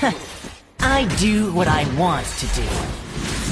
I do what I want to do.